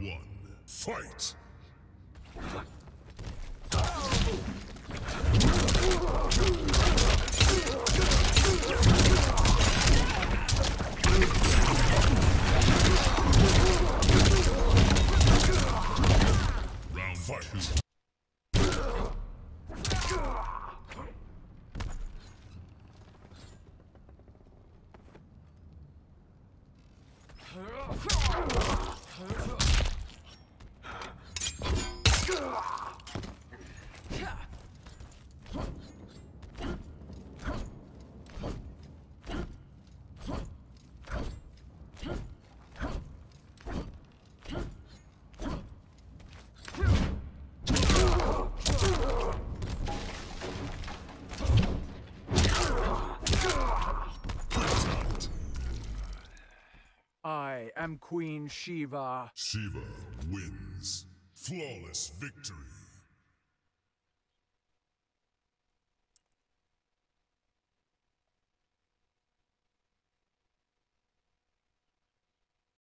one. Fight! Fight. I am Queen Shiva. Shiva wins. Flawless victory.